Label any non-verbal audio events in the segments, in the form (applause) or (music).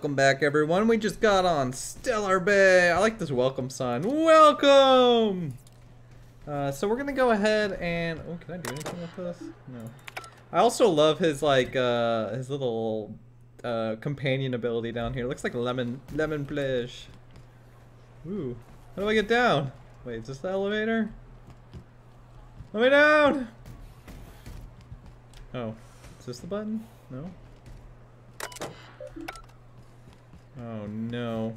Welcome back, everyone. We just got on Stellar Bay. I like this welcome sign. Welcome! Uh, so we're gonna go ahead and... Oh, can I do anything with this? No. I also love his, like, uh, his little, uh, companion ability down here. Looks like lemon, lemon flesh. Ooh. How do I get down? Wait, is this the elevator? Let me down! Oh. Is this the button? No? Oh no.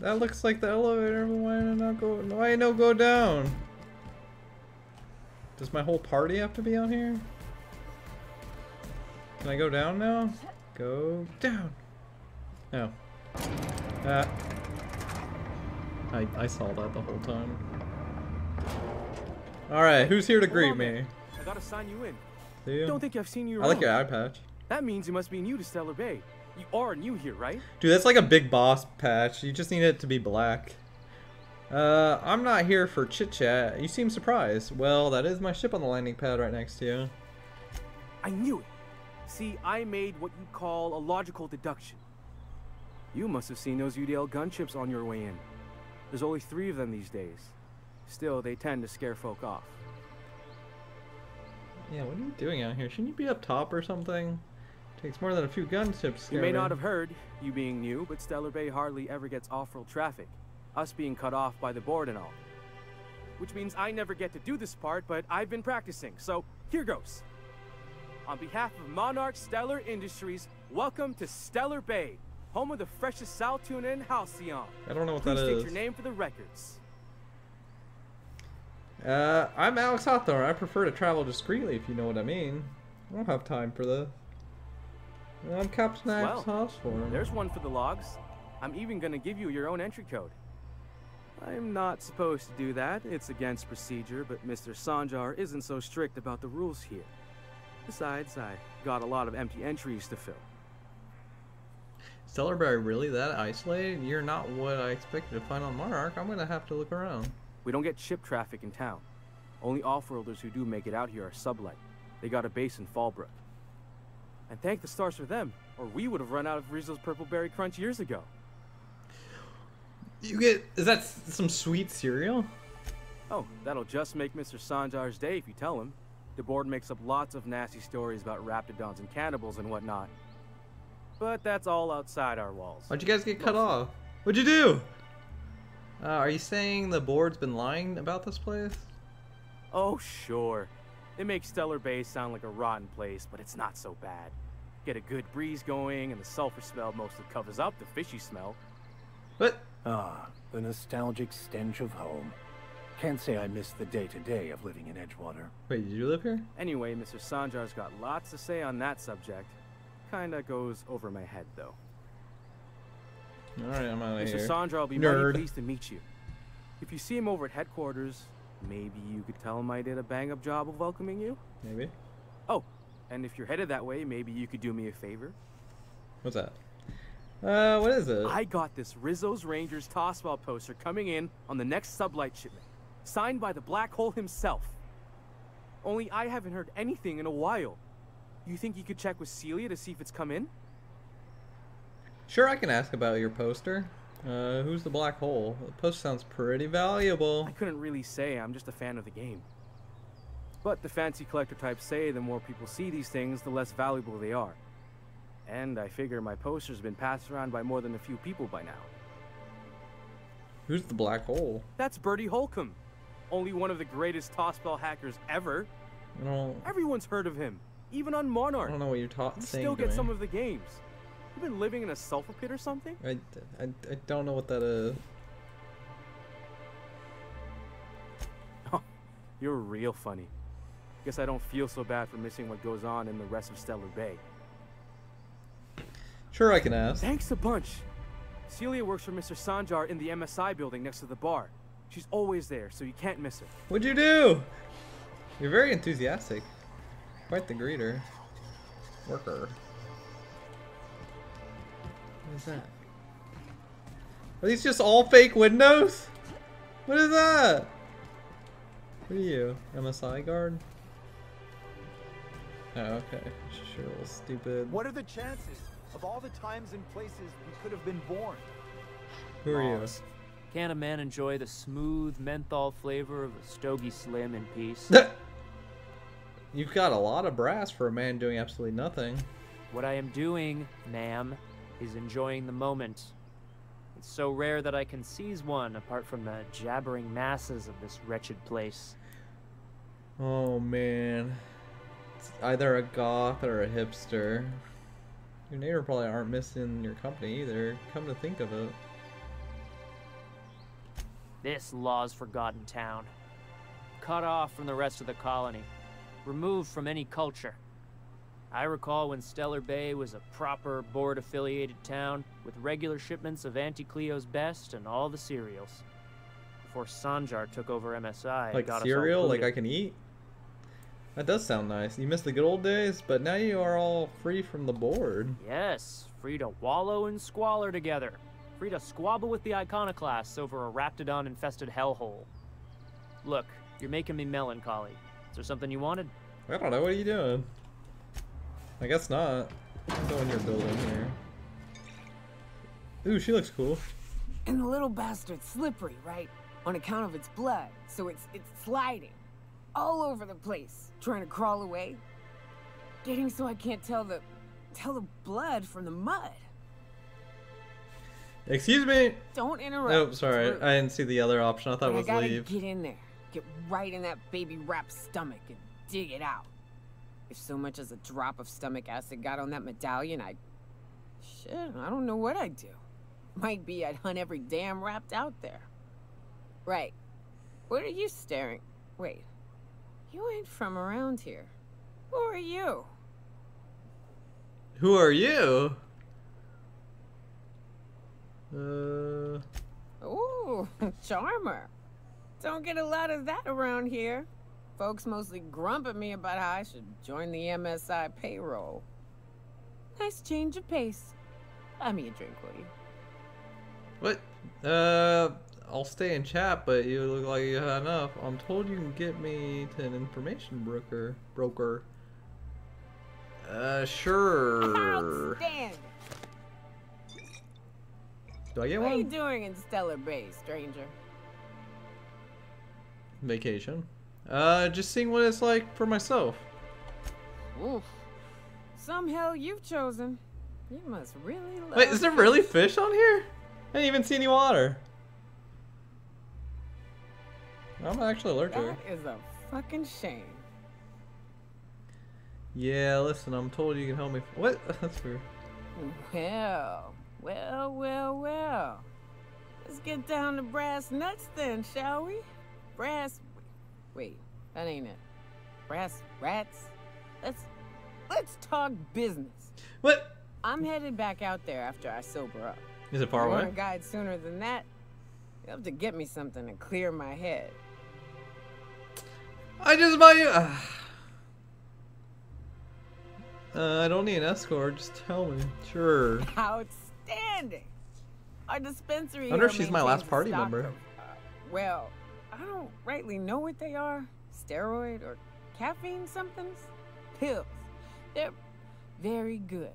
That looks like the elevator, but why not go why no go down? Does my whole party have to be out here? Can I go down now? Go down. No. Ah. I, I saw that the whole time. Alright, who's here to greet me? I gotta sign you in. Do you? Don't think I've seen you I like your eye patch. That means you must be new to Stellar Bay. You are new here, right? Dude, that's like a big boss patch. You just need it to be black. Uh, I'm not here for chit chat. You seem surprised. Well, that is my ship on the landing pad right next to you. I knew it. See, I made what you call a logical deduction. You must have seen those UDL gunships on your way in. There's only three of them these days. Still, they tend to scare folk off. Yeah, what are you doing out here? Shouldn't you be up top or something? Takes more than a few gunships. You may not have heard, you being new, but Stellar Bay hardly ever gets off-road traffic. Us being cut off by the board and all. Which means I never get to do this part, but I've been practicing, so here goes. On behalf of Monarch Stellar Industries, welcome to Stellar Bay, home of the freshest saltuna in Halcyon. I don't know what Please that state your name for the records. Uh, I'm Alex Hawthorne. I prefer to travel discreetly, if you know what I mean. I don't have time for this. I'm Captain Alex Well, Hawthorne. There's one for the logs. I'm even gonna give you your own entry code. I'm not supposed to do that. It's against procedure, but Mr. Sanjar isn't so strict about the rules here. Besides, I got a lot of empty entries to fill. Stellar Bay really that isolated? You're not what I expected to find on Monarch. I'm gonna have to look around. We don't get ship traffic in town. Only off-worlders who do make it out here are sublight. They got a base in Fallbrook. And thank the stars for them, or we would have run out of Rizzo's Purple Berry Crunch years ago. You get is that some sweet cereal? Oh, that'll just make Mr. Sanjar's day if you tell him. The board makes up lots of nasty stories about raptidons and cannibals and whatnot. But that's all outside our walls. Why'd you guys get cut Mostly. off? What'd you do? Uh, are you saying the board's been lying about this place? Oh, sure. It makes Stellar Bay sound like a rotten place, but it's not so bad. Get a good breeze going, and the sulfur smell mostly covers up the fishy smell. What? Ah, the nostalgic stench of home. Can't say I miss the day-to-day of living in Edgewater. Wait, did you live here? Anyway, Mr. Sanjar's got lots to say on that subject. Kinda goes over my head, though. Alright, I'm out of Mr. here. Sanjar will be Nerd. mighty pleased to meet you. If you see him over at headquarters, maybe you could tell him I did a bang-up job of welcoming you? Maybe. Oh, and if you're headed that way, maybe you could do me a favor? What's that? Uh, what is it? I got this Rizzo's Rangers tossball poster coming in on the next sublight shipment, signed by the Black Hole himself. Only I haven't heard anything in a while. You think you could check with Celia to see if it's come in? Sure, I can ask about your poster. Uh, who's the black hole? The post sounds pretty valuable. I couldn't really say, I'm just a fan of the game. But the fancy collector types say the more people see these things, the less valuable they are. And I figure my poster's been passed around by more than a few people by now. Who's the black hole? That's Bertie Holcomb, only one of the greatest tossball hackers ever. I. Everyone's heard of him, even on Monarch. I don't know what you're ta- You saying still get me. some of the games. You been living in a sulfur pit or something? I, I, I don't know what that is. (laughs) Oh, you're real funny. Guess I don't feel so bad for missing what goes on in the rest of Stellar Bay. Sure, I can ask. Thanks a bunch. Celia works for Mr. Sanjar in the MSI building next to the bar. She's always there, so you can't miss her. What'd you do? You're very enthusiastic. Quite the greeter. Worker. What is that? Are these just all fake windows? What is that? What are you? MSI guard? Oh, okay. Sh- You're a little stupid. What are the chances of all the times and places we could have been born? Who are you? Laws. Can a man enjoy the smooth menthol flavor of a Stogie Slim in peace? (laughs) You've got a lot of brass for a man doing absolutely nothing. what I am doing, ma'am, is enjoying the moment. It's so rare that I can seize one apart from the jabbering masses of this wretched place. Oh man. It's either a goth or a hipster. Your neighbor probably aren't missing your company either. Come to think of it. This law's forgotten town. Cut off from the rest of the colony. Removed from any culture. I recall when Stellar Bay was a proper board affiliated town with regular shipments of Auntie Cleo's best and all the cereals. Before Sanjar took over MSI, and Like got cereal, like I can eat. That does sound nice. You miss the good old days, but now you are all free from the board. Yes, free to wallow in squalor together. Free to squabble with the iconoclasts over a raptidon-infested hellhole. Look, you're making me melancholy. Is there something you wanted? I don't know. What are you doing? I guess not. Go in your building here. Ooh, she looks cool. And the little bastard's slippery, right? On account of its blood. So it's it's sliding. All over the place. Trying to crawl away. Getting so I can't tell the tell the blood from the mud. Excuse me. Don't interrupt. Oh, sorry. I didn't see the other option. I thought But it was I gotta leave. get in there. Get right in that baby rap's stomach and dig it out. If so much as a drop of stomach acid got on that medallion, I'd. Shit, I don't know what I'd do. Might be I'd hunt every damn wrapped out there. Right. What are you staring? Wait. You ain't from around here. Who are you? Who are you? Uh, Ooh, (laughs) charmer. Don't get a lot of that around here. Folks mostly grump at me about how I should join the MSI payroll. Nice change of pace. Buy me a drink, will you? what? Uh, I'll stay in chat, but you look like you had enough. I'm told you can get me to an information broker. Broker. Uh, sure. Outstanding. Do I get one? What are you doing in Stellar Bay, stranger? Vacation. Uh, just seeing what it's like for myself. Oof. Some hell you've chosen. You must really love. Wait, is there really fish on here? I didn't even see any water. I'm actually allergic. That is a fucking shame. Yeah, listen, I'm told you can help me. What? (laughs) That's weird. Well, well, well, well. Let's get down to brass nuts then, shall we? Brass. Wait, that ain't it. Rats, rats. Let's let's talk business. What? I'm headed back out there after I sober up. Is it far you want away? a guide sooner than that? You have to get me something to clear my head. I just buy you. Uh, I don't need an escort. Just tell me. Sure. (laughs) Outstanding. Our dispensary. I wonder if she's my last party member. uh, well, I don't rightly know what they are. Steroid or caffeine somethings? Pills. They're very good.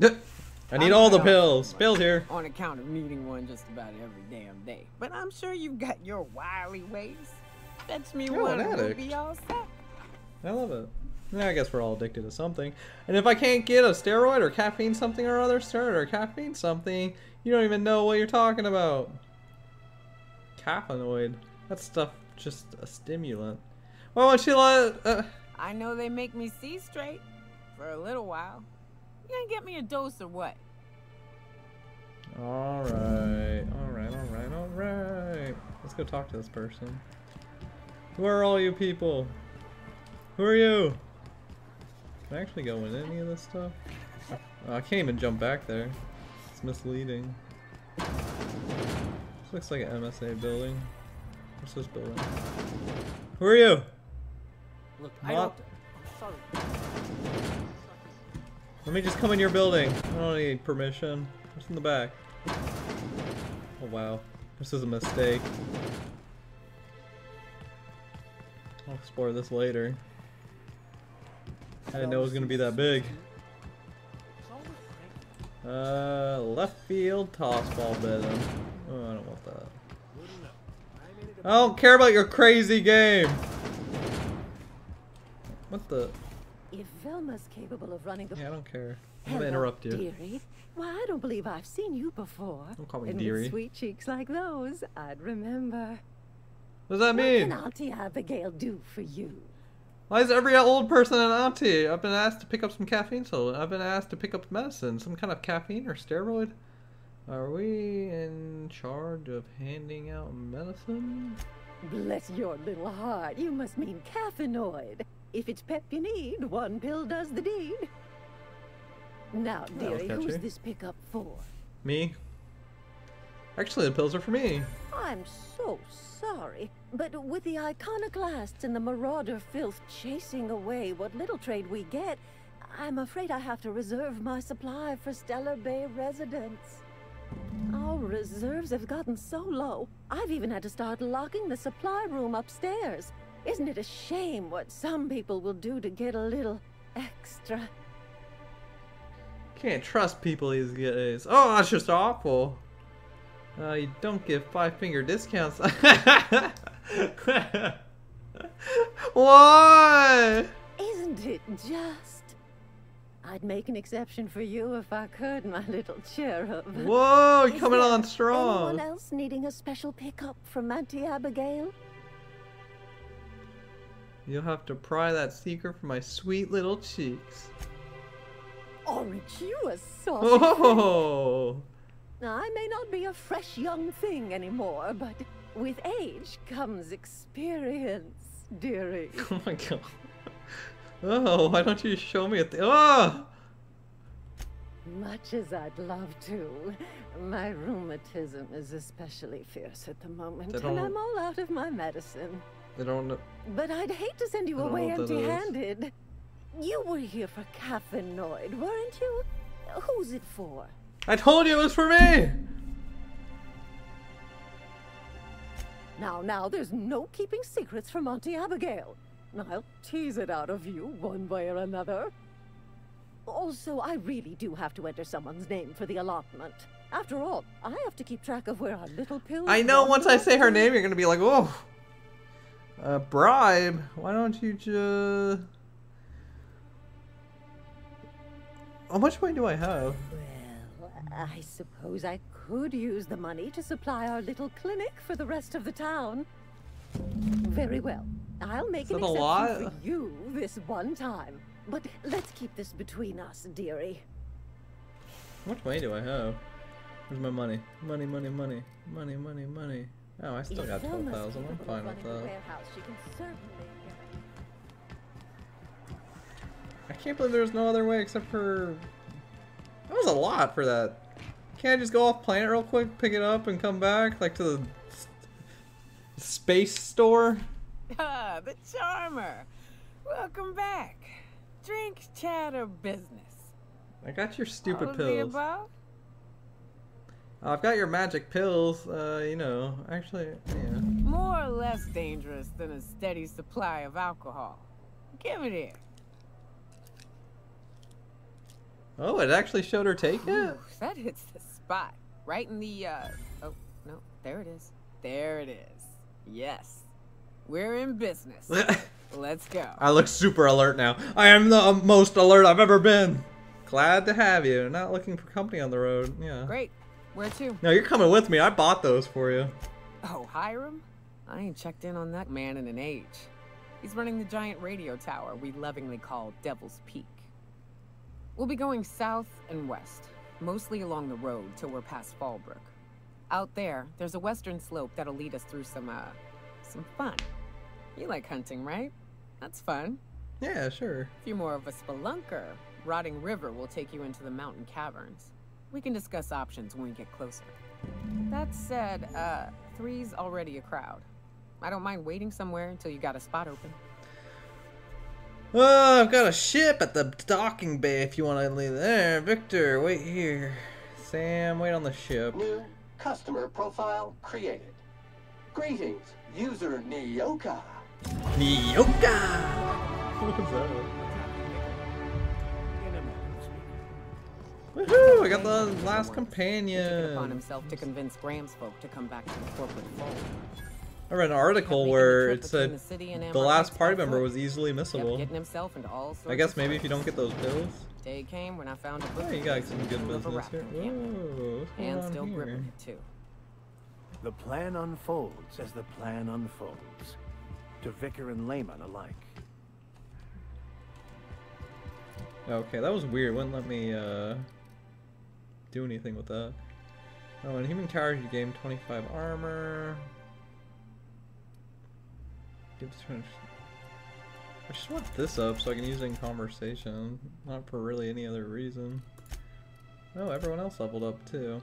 I need I'm all the pills. Pills here. On account of needing one just about every damn day. But I'm sure you've got your wily ways. Fetch me You're one an and we'll addict. be all set. I love it. Yeah, I guess we're all addicted to something. And if I can't get a steroid or caffeine something or other, steroid or caffeine something, you don't even know what you're talking about. Caffeinoid. That stuff just a stimulant. Why won't you let? Uh, I know they make me see straight for a little while. You gonna get me a dose or what? all right, all right, all right, all right. Let's go talk to this person. Who are all you people? Who are you? Can I actually go in any of this stuff? Oh, I can't even jump back there. It's misleading. This looks like an MSA building. What's this building? Who are you? Look, I don't... I'm sorry. Let me just come in your building. I don't need permission. What's in the back? Oh wow. This is a mistake. I'll explore this later. I didn't know it was gonna be that big. Uh, left field toss ball Bedlam. Oh, I don't want that. I don't care about your crazy game. What the? If Velma's capable of running the Yeah, I don't care. I'm gonna interrupt you. dearie. Why, I don't believe I've seen you before. Don't call me and dearie. with sweet cheeks like those, I'd remember. What does that mean? What can Auntie Abigail do for you? Why is every old person an auntie? I've been asked to pick up some caffeine, so I've been asked to pick up medicine, some kind of caffeine or steroid. Are we in charge of handing out medicine? Bless your little heart, you must mean caffeinoid. If it's pep you need, one pill does the deed. Now, dearie, who's this pickup for? Me? Actually, the pills are for me. I'm so sorry, but with the iconoclasts and the marauder filth chasing away what little trade we get, I'm afraid I have to reserve my supply for Stellar Bay residents. Our reserves have gotten so low, I've even had to start locking the supply room upstairs. Isn't it a shame what some people will do to get a little extra? Can't trust people these days. Oh, that's just awful. Uh, you don't give five finger discounts. (laughs) Why? Isn't it just? I'd make an exception for you if I could, my little cherub. Whoa, you're coming on strong. Anyone else needing a special pickup from Auntie Abigail? You'll have to pry that secret from my sweet little cheeks. Aren't you a saucy? Oh, Now, I may not be a fresh young thing anymore, but with age comes experience, dearie. (laughs) oh my god. Oh, why don't you show me a thing? Oh! Much as I'd love to, my rheumatism is especially fierce at the moment, and I'm all out of my medicine. I don't know. But I'd hate to send you I don't know away what that is. empty-handed. You were here for caffeinoid, weren't you? Who's it for? I told you it was for me! Now, now, there's no keeping secrets from Auntie Abigail. I'll tease it out of you one way or another. Also, I really do have to enter someone's name for the allotment. After all, I have to keep track of where our little pills. I know once I say her name, you're gonna be like, oh. Uh, bribe? Why don't you just. How much money do I have? Well, I suppose I could use the money to supply our little clinic for the rest of the town. Very well. I'll make Is an a exception lot? for you this one time. But let's keep this between us, dearie. How much money do I have? Where's my money? Money, money, money. Money, money, money. Oh, I still If got Velma's 12,000. I'm fine with that. warehouse, she can certainly I can't believe there's no other way except for. That was a lot for that. Can't I just go off planet real quick, pick it up, and come back? Like to the space store? Ah, the charmer. Welcome back. Drink, chat, or business? I got your stupid All pills. above? I've got your magic pills. Uh, you know, actually, yeah. More or less dangerous than a steady supply of alcohol. Give it here. Oh, it actually showed her take it? That hits the spot. Right in the, uh... Oh, no. There it is. There it is. Yes. We're in business. (laughs) Let's go. I look super alert now. I am the most alert I've ever been. Glad to have you. Not looking for company on the road. Yeah. Great. Where to? No, you're coming with me. I bought those for you. Oh, Hiram? I ain't checked in on that man in an age. He's running the giant radio tower we lovingly call Devil's Peak. We'll be going south and west, mostly along the road till we're past Fallbrook. Out there, there's a western slope that'll lead us through some, uh, some fun. You like hunting, right? That's fun. Yeah, sure. If you're more of a spelunker, Rotting River will take you into the mountain caverns. We can discuss options when we get closer. That said, uh, three's already a crowd. I don't mind waiting somewhere until you got a spot open. Oh, I've got a ship at the docking bay if you want to leave there. Victor, wait here. Sam, wait on the ship. New customer profile created. Greetings, user Nyoka. Nyoka! What was that? Woohoo! I got the last He upon companion. himself to convince Graham's folk to come back to the corporate fold. I read an article making the where trip it said the city and the last party member was easily missable. himself into all sorts I guess maybe if you don't get those pills. Day came when I found a oh, book. Oh, you got some good of a business here. rap camp. Whoa, And still here? gripping it too. The plan unfolds as the plan unfolds. To Vicar and layman alike. Okay, that was weird. Wouldn't let me uh, do anything with that. Oh, in human towers you gain 25 armor. Gives 20 I just want this up so I can use it in conversation, not for really any other reason. Oh, everyone else leveled up too.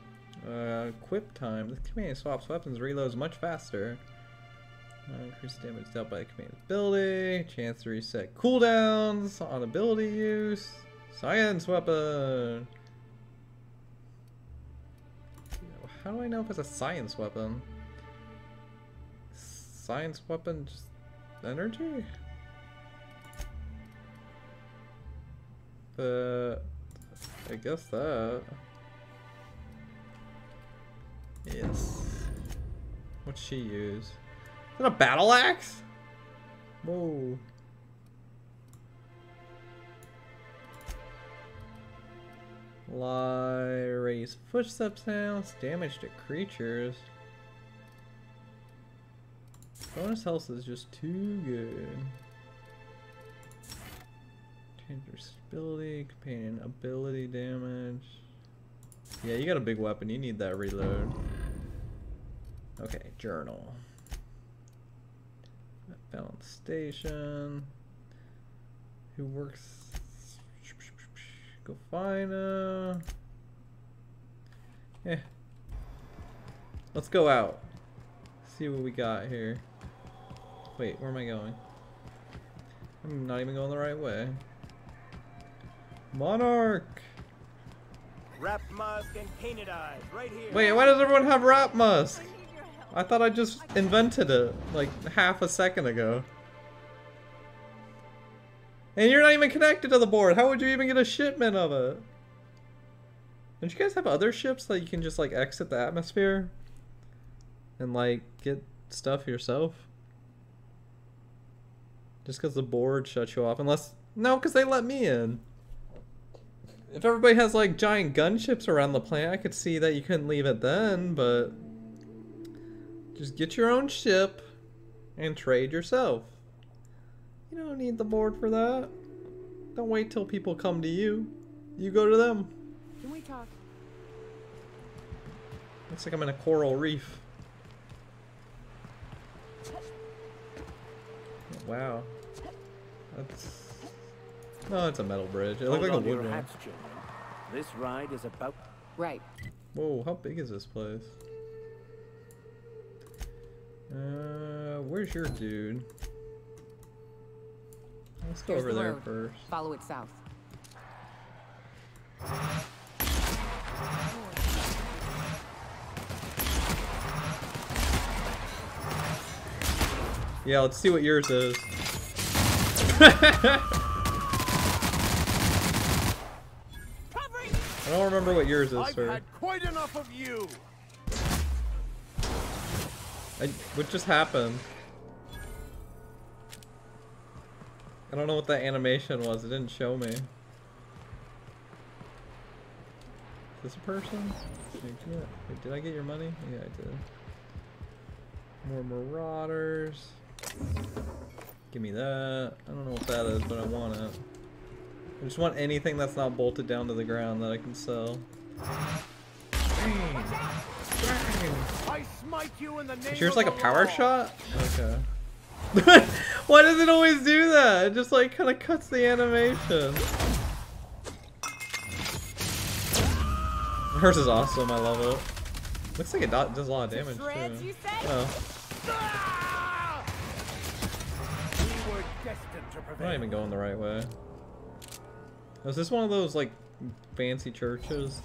Uh, equip time. This command swaps weapons reloads much faster. Uh, increase damage dealt by the command ability. Chance to reset cooldowns on ability use. Science weapon. How do I know if it's a science weapon? Science weapon just energy? Uh, I guess that. Yes. What'd she use? Is that a battle axe? Whoa. Lie, raise footstep sounds, damage to creatures. Bonus health is just too good. Change ability, companion ability damage. Yeah, you got a big weapon. You need that reload. Okay, journal. Found station. Who works? Go find uh Yeah. Let's go out. See what we got here. Wait, where am I going? I'm not even going the right way. Monarch! Wrap musk and painted eyes, right here. Wait, why does everyone have Rat Musk? I thought I just invented it like half a second ago. And you're not even connected to the board. How would you even get a shipment of it? Don't you guys have other ships that you can just like exit the atmosphere? And like get stuff yourself? Just because the board shuts you off. Unless, no, because they let me in. If everybody has like giant gunships around the planet, I could see that you couldn't leave it then, but just get your own ship and trade yourself. You don't need the board for that. Don't wait till people come to you. You go to them. Can we talk? Looks like I'm in a coral reef. Wow. That's... No, it's a metal bridge. It looked like a Hold wood one. hats. This ride is about Right. Whoa, how big is this place? Uh, where's your dude? Let's go Here's over the there road. first. Follow it south. Yeah, let's see what yours is. (laughs) I don't remember what yours is, I've sir. had quite enough of you. I, what just happened? I don't know what that animation was. It didn't show me. Is this a person? Wait, did I- get your money? Yeah, I did. More marauders. Give me that. I don't know what that is, but I want it. I just want anything that's not bolted down to the ground that I can sell. Bang. Bang. I smite you in the name yours like a power law. shot? Okay. (laughs) Why does it always do that? It just like kind of cuts the animation. Hers is awesome. I love it. Looks like it do- does a lot of damage Shreds, too. Oh! We were destined to I'm not even going the right way. Is this one of those like fancy churches?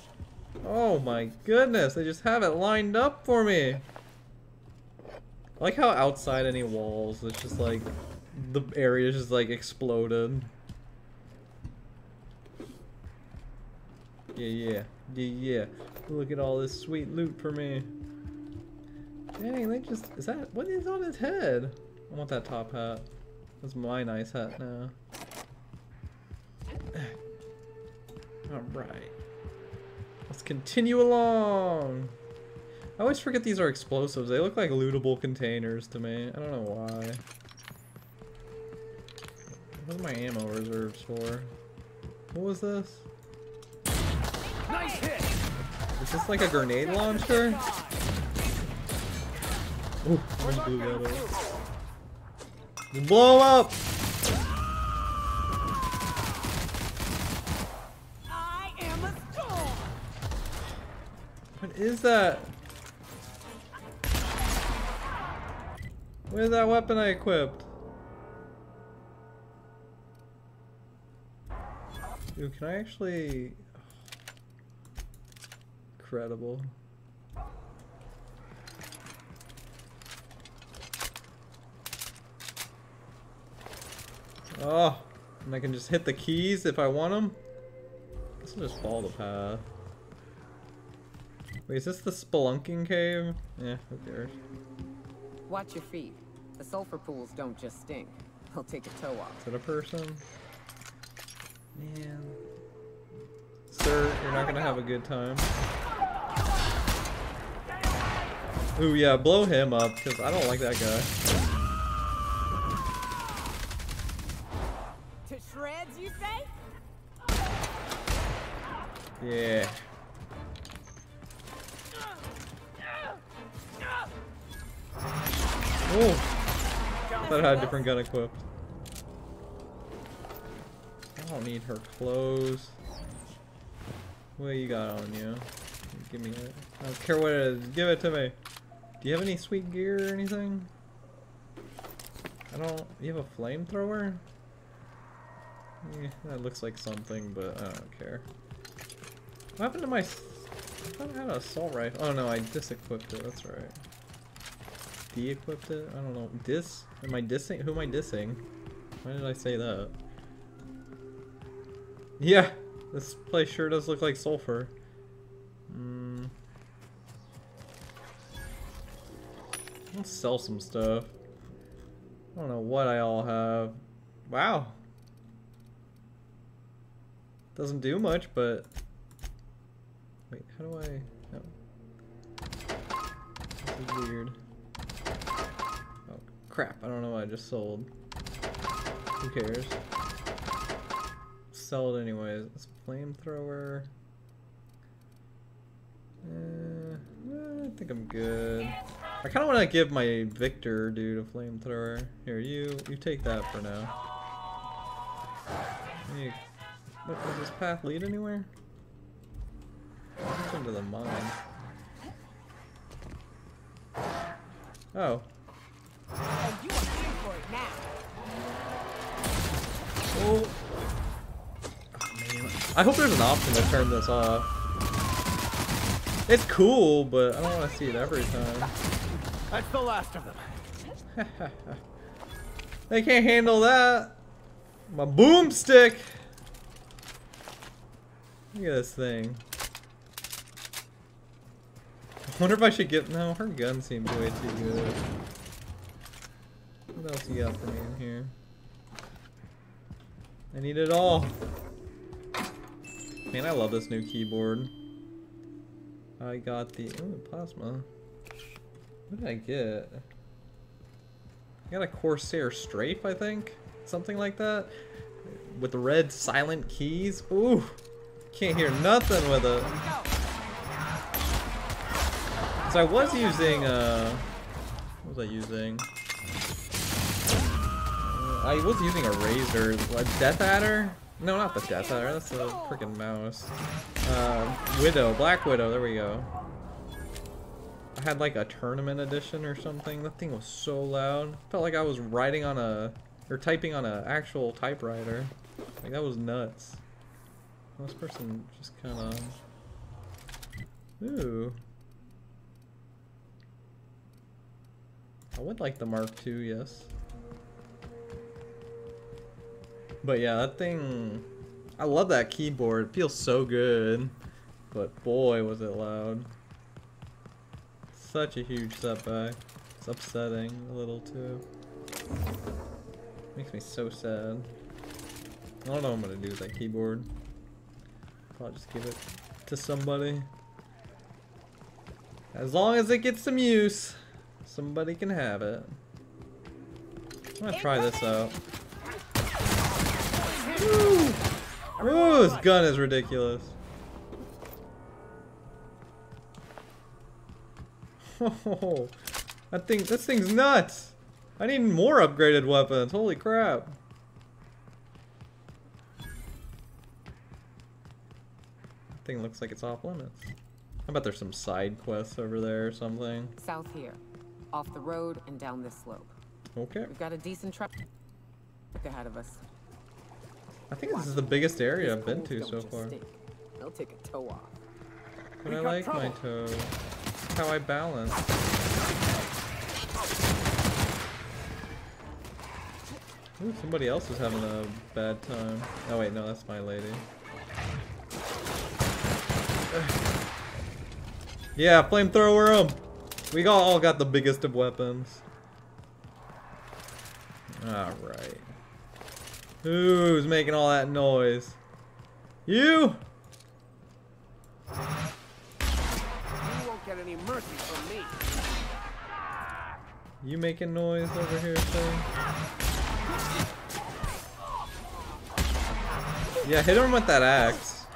Oh my goodness! They just have it lined up for me. I like how outside any walls, it's just like the area is just like exploded. Yeah, yeah. Yeah, yeah. Look at all this sweet loot for me. Dang, they just... Is that... What is on his head? I want that top hat. That's my nice hat now. (clears throat) Alright. Let's continue along. I always forget these are explosives. They look like lootable containers to me. I don't know why. What are my ammo reserves for? What was this? Nice hit. Is this like a grenade launcher? Ooh, blew that up. Blow up! What is that? Where's that weapon I equipped? Dude, can I actually... Incredible. Oh, and I can just hit the keys if I want them? This will just follow the path. Wait, is this the spelunking cave? Yeah, who cares? Watch your feet. The sulfur pools don't just stink. They'll take a toe off. Is it a person? Man. Sir, you're not gonna have a good time. Ooh, yeah, blow him up, because I don't like that guy. To shreds, you say? Yeah. Oh! I thought I had a different gun equipped. I don't need her clothes. What you got on you? Give me it. I don't care what it is. Give it to me. Do you have any sweet gear or anything? I don't. You have a flamethrower? Yeah, that looks like something, but I don't care. What happened to my... I thought I had an assault rifle. Oh no, I disequipped it, that's right. De-equipped it? I don't know. Dis? Am I dissing? Who am I dissing? Why did I say that? Yeah! This place sure does look like sulfur. Hmm. Let's sell some stuff. I don't know what I all have. Wow. Doesn't do much, but... Wait, how do I... No. This is weird. Crap. I don't know what I just sold. Who cares? Sell it anyways. It's flamethrower. Eh, I think I'm good. I kind of want to give my Victor dude a flamethrower. Here, you you take that for now. What, does this path lead anywhere? Into the mine. Oh, you are in for it now. Oh. I hope there's an option to turn this off. It's cool, but I don't want to see it every time. That's the last of them. (laughs) they can't handle that. My boomstick. Look at this thing. I wonder if I should get. No, her gun seems way too good. What else you got for me in here? I need it all. Man, I love this new keyboard. I got the ooh, plasma. What did I get? I got a Corsair Strafe, I think? Something like that? With the red silent keys? Ooh! Can't hear nothing with it. So I was using, uh... What was I using? I was using a Razer. A Death Adder? No, not the Death Adder. That's a freaking mouse. Uh, Widow. Black Widow. There we go. I had like a tournament edition or something. That thing was so loud. Felt like I was writing on a or typing on an actual typewriter. Like that was nuts. This person just kind of. Ooh. I would like the Mark II, yes. But yeah, that thing. I love that keyboard. It feels so good. but boy was it loud. Such a huge setback. It's upsetting a little too. Makes me so sad. I don't know what I'm gonna do with that keyboard. I'll just give it to somebody. As long as it gets some use, somebody can have it. I'm gonna try this out. Ooh, this gun is ridiculous. Oh, (laughs) that thing, this thing's nuts. I need more upgraded weapons. Holy crap. That thing looks like it's off limits. I bet there's some side quests over there or something. South here. Off the road and down this slope. Okay. We've got a decent truck ahead of us. I think this is the biggest area I've been to so far. They'll take a toe off. But I like my toe. How I balance. Ooh, somebody else is having a bad time. Oh wait, no, that's my lady. (sighs) yeah, flamethrower him! We all all got the biggest of weapons. Alright. Who's making all that noise? You? You won't get any mercy from me. You making noise over here, thing? Yeah, hit him with that axe.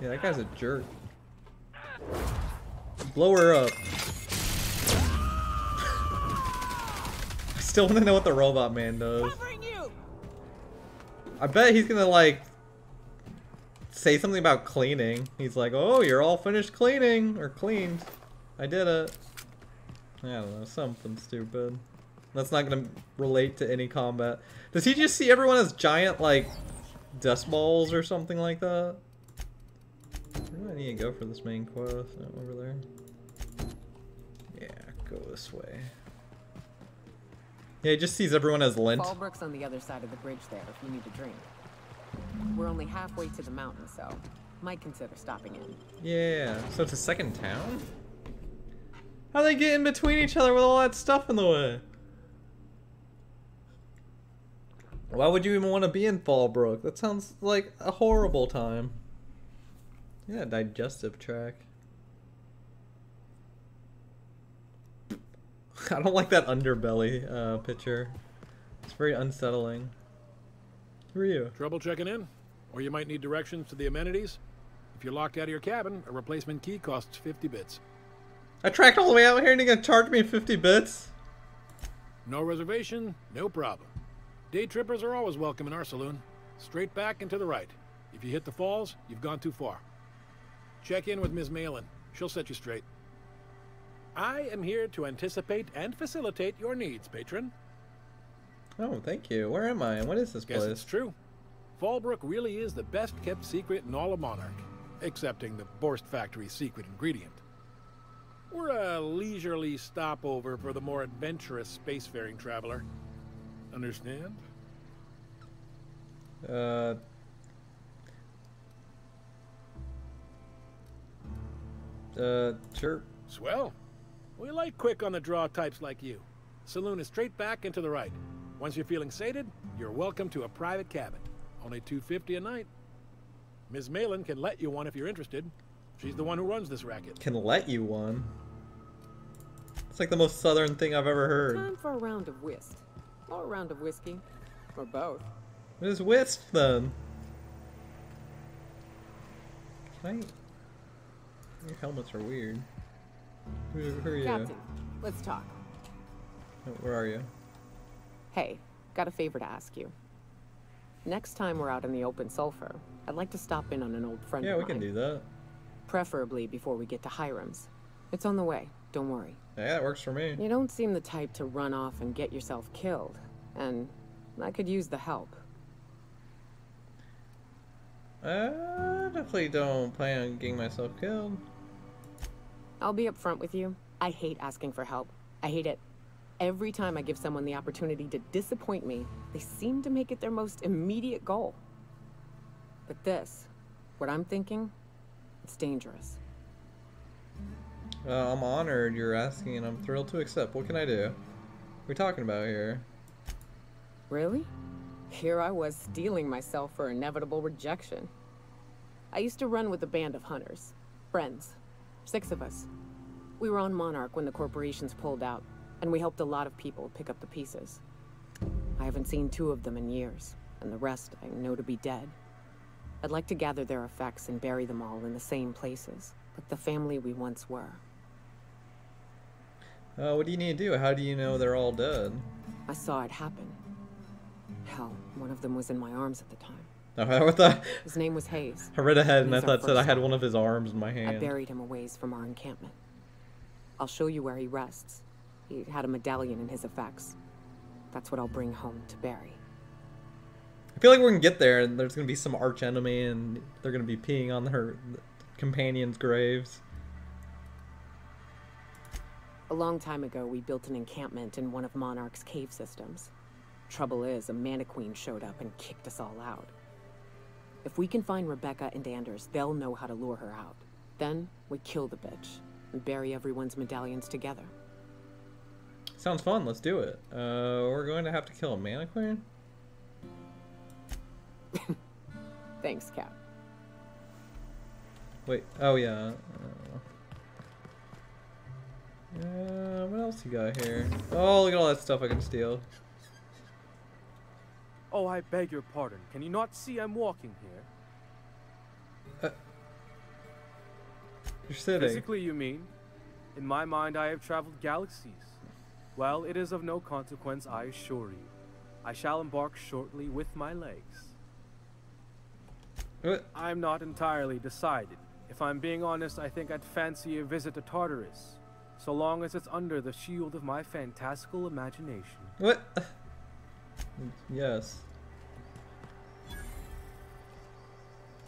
Yeah, that guy's a jerk. Blow her up. Still want to know what the robot man does. I bet he's gonna like say something about cleaning. He's like, "Oh, you're all finished cleaning or cleaned. I did it." I don't know, something stupid. That's not gonna relate to any combat. Does he just see everyone as giant, like, dust balls or something like that? Where do I need to go for this main quest? Over there? Yeah, go this way. Yeah, he just sees everyone as lint. Fallbrook's on the other side of the bridge there if you need a drink. We're only halfway to the mountain, so might consider stopping in. Yeah, so it's a second town? How they get in between each other with all that stuff in the way? Why would you even want to be in Fallbrook? That sounds like a horrible time. Yeah, digestive tract. (laughs) I don't like that underbelly uh, picture. It's very unsettling. Who are you? Trouble checking in? Or you might need directions to the amenities? If you're locked out of your cabin, a replacement key costs 50 bits. I tracked all the way out here and you're gonna charge me 50 bits? No reservation, no problem. Day trippers are always welcome in our saloon. Straight back and to the right. If you hit the falls, you've gone too far. Check in with Ms. Malin. She'll set you straight. I am here to anticipate and facilitate your needs, patron. Oh, thank you. Where am I? And what is this Guess place? it's true. Fallbrook really is the best kept secret in all of Monarch, excepting the Borst Factory's secret ingredient. We're a leisurely stopover for the more adventurous spacefaring traveler. Understand? Uh. Uh, sure. Swell. We like quick on the draw types like you. Saloon is straight back and to the right. Once you're feeling sated, you're welcome to a private cabin. Only 250 a night. Ms. Malin can let you one if you're interested. She's the one who runs this racket. Can let you one. It's like the most southern thing I've ever heard. Time for a round of whist. Or a round of whiskey. Or both. What is whist then? Can I? Your helmets are weird. Who, who are you? Captain, let's talk. Oh, Where are you? Hey, got a favor to ask you. Next time we're out in the open sulfur, I'd like to stop in on an old friend Yeah, we can do that. Preferably before we get to Hiram's. It's on the way, don't worry. Yeah, that works for me. You don't seem the type to run off and get yourself killed. And I could use the help. I definitely don't plan on getting myself killed. I'll be upfront with you. I hate asking for help. I hate it. Every time I give someone the opportunity to disappoint me, they seem to make it their most immediate goal. But this, What I'm thinking, it's dangerous. Uh, I'm honored you're asking and I'm thrilled to accept. What can I do? What are we talking about here? Really? Here I was steeling myself for inevitable rejection. I used to run with a band of hunters. Friends. Six of us. We were on Monarch when the corporations pulled out, and we helped a lot of people pick up the pieces. I haven't seen two of them in years, and the rest I know to be dead. I'd like to gather their effects and bury them all in the same places, like the family we once were. Uh, what do you need to do? How do you know they're all dead? I saw it happen. Hell, one of them was in my arms at the time. (laughs) What the? His name was Hayes. I read ahead and I thought said I had one of his arms in my hand. I buried him a ways from our encampment. I'll show you where he rests. He had a medallion in his effects. That's what I'll bring home to bury. I feel like we're gonna get there and there's gonna be some arch enemy and they're gonna be peeing on her companions' graves. A long time ago, we built an encampment in one of Monarch's cave systems. Trouble is, a mantiqueen showed up and kicked us all out. If we can find Rebecca and Anders, they'll know how to lure her out. Then, we kill the bitch and bury everyone's medallions together. Sounds fun. Let's do it. Uh, we're going to have to kill a mannequin. (laughs) Thanks, Cap. Wait. Oh yeah. Uh, uh, what else you got here? Oh, look at all that stuff I can steal. Oh, I beg your pardon. Can you not see I'm walking here? Uh, you're sitting. Physically, you mean? In my mind, I have traveled galaxies. Well, it is of no consequence, I assure you. I shall embark shortly with my legs. What? I'm not entirely decided. If I'm being honest, I think I'd fancy a visit to Tartarus, so long as it's under the shield of my fantastical imagination. What? Yes.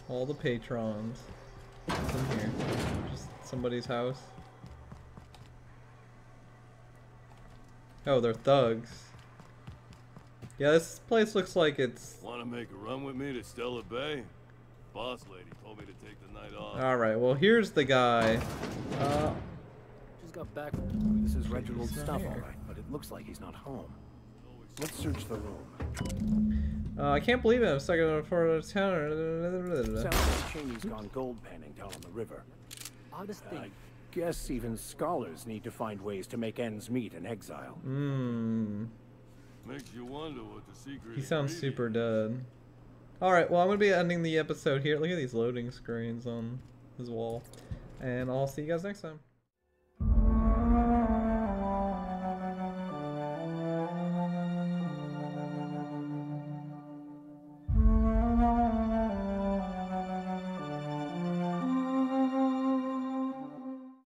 All the patrons. What's in here? Just somebody's house. Oh, they're thugs. Yeah, this place looks like it's. Want to make a run with me to Stellar Bay? Boss lady told me to take the night off. Alright, well, here's the guy. Uh, Just got back. This is Reginald's He's not stuff, all here. right, but it looks like he's not home. Let's search the room. uh, I can't believe it. I'm stuck in a of town. Sounds like Chaney's gone gold panning down on the river. Oddest I thing. guess even scholars need to find ways to make ends meet in exile. Mmm. Makes you wonder what the secret He is. sounds super dead. Alright, well, I'm going to be ending the episode here. Look at these loading screens on his wall. And I'll see you guys next time.